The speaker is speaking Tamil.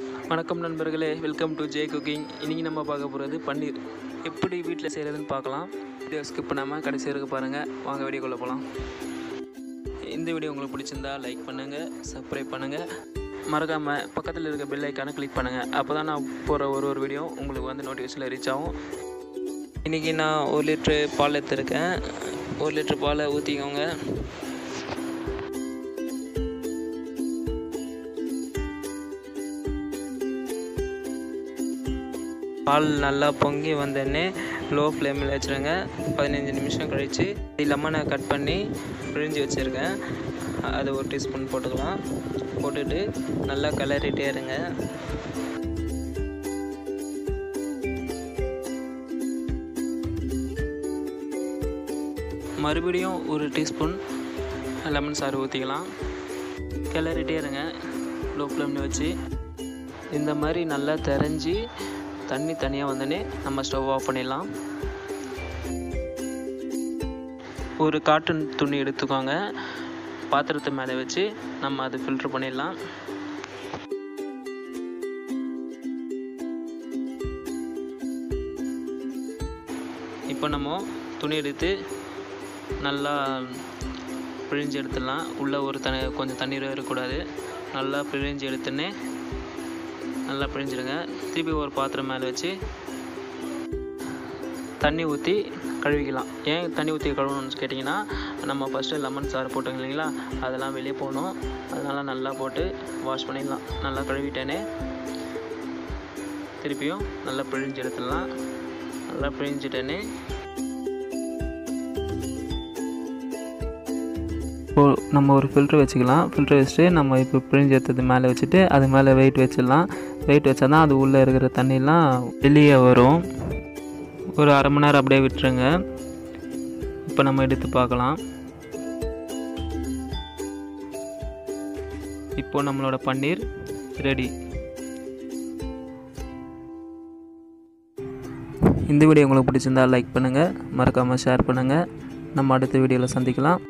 வணக்கம் நண்பர்களே வெல்கம் டு ஜே குக்கிங் இன்றைக்கி நம்ம பார்க்க போகிறது பன்னீர். எப்படி வீட்டில் செய்கிறதுன்னு பார்க்கலாம். வீடியோ ஸ்கிப் பண்ணாமல் கடைசி வரைக்கும் பாருங்கள் வாங்க வீடியோக்குள்ளே போகலாம் இந்த வீடியோ உங்களுக்கு பிடிச்சிருந்தா லைக் பண்ணுங்கள் சப்ஸ்கிரைப் பண்ணுங்கள் மறக்காமல் பக்கத்தில் இருக்க பெல் ஐக்கானை கிளிக் பண்ணுங்கள் அப்போ தான் நான் போகிற ஒரு ஒரு வீடியோ உங்களுக்கு வந்து நோட்டிஃபிகேஷனில் ரீச் ஆகும். இன்றைக்கி நான் ஒரு லிட்ரு பால் எடுத்துருக்கேன். ஒரு லிட்ரு பாலை ஊற்றிக்கோங்க பால் நல்லா பொங்கி வந்தோடனே லோ ஃப்ளேமில் வச்சுருங்க. பதினஞ்சு நிமிஷம் கழித்து லெமனை கட் பண்ணி பிழிஞ்சு வச்சுருக்கேன். அது ஒரு டீஸ்பூன் போட்டுக்கலாம். போட்டுட்டு நல்லா கிளறிட்டே இருங்க. மறுபடியும் ஒரு டீஸ்பூன் லெமன் சாறு ஊற்றிக்கலாம் கிளறிட்டே இருங்க. லோ ஃப்ளேமில் வச்சு. இந்த மாதிரி நல்லா தெரிஞ்சு தண்ணி தனியாக வந்தோடனே நம்ம ஸ்டவ் ஆஃப் பண்ணிடலாம். ஒரு காட்டன் துணி எடுத்துக்கோங்க. பாத்திரத்து மேலே வச்சு நம்ம அதை ஃபில்ட்ரு பண்ணிடலாம். இப்போ நம்ம துணி எடுத்து நல்லா பிழிஞ்சு எடுத்துடலாம். உள்ளே ஒரு தனி கொஞ்சம் தண்ணீர் வரக்கூடாது நல்லா பிழிஞ்சு எடுத்துன்னே நல்லா பிழிஞ்சிடுங்க திருப்பி ஒரு பாத்திரம் மேலே வச்சு தண்ணி ஊற்றி கழுவிக்கலாம். ஏன் தண்ணி ஊற்றி கழுவணும்னு கேட்டிங்கன்னா நம்ம ஃபஸ்ட்டு லெமன் சாறு போட்டோங்க இல்லைங்களா? அதெல்லாம் வெளியே போகணும் அதனால் நல்லா போட்டு வாஷ் பண்ணிடலாம். நல்லா கழுவிட்டேனே. திருப்பியும் நல்லா பிழிஞ்சு எடுத்துடலாம். நல்லா பிழிஞ்சிட்டேனே. இப்போ நம்ம ஒரு ஃபில்ட்ரு வச்சுக்கலாம். ஃபில்ட்ரு வச்சுட்டு நம்ம இப்போ பிழிஞ்சு எடுத்தது மேலே வச்சுட்டு அது மேலே வெயிட் வச்சிடலாம். வெயிட் வச்சா தான் அது உள்ளே இருக்கிற தண்ணிலாம் வெளியே வரும். ஒரு அரை மணி நேரம் அப்படியே விட்டுருங்க. இப்போ நம்ம எடுத்து பார்க்கலாம். இப்போ நம்மளோட பன்னீர் ரெடி இந்த வீடியோ உங்களுக்கு பிடிச்சிருந்தா லைக் பண்ணுங்கள் மறக்காமல் ஷேர் பண்ணுங்கள் நம்ம அடுத்த வீடியோவில் சந்திக்கலாம்.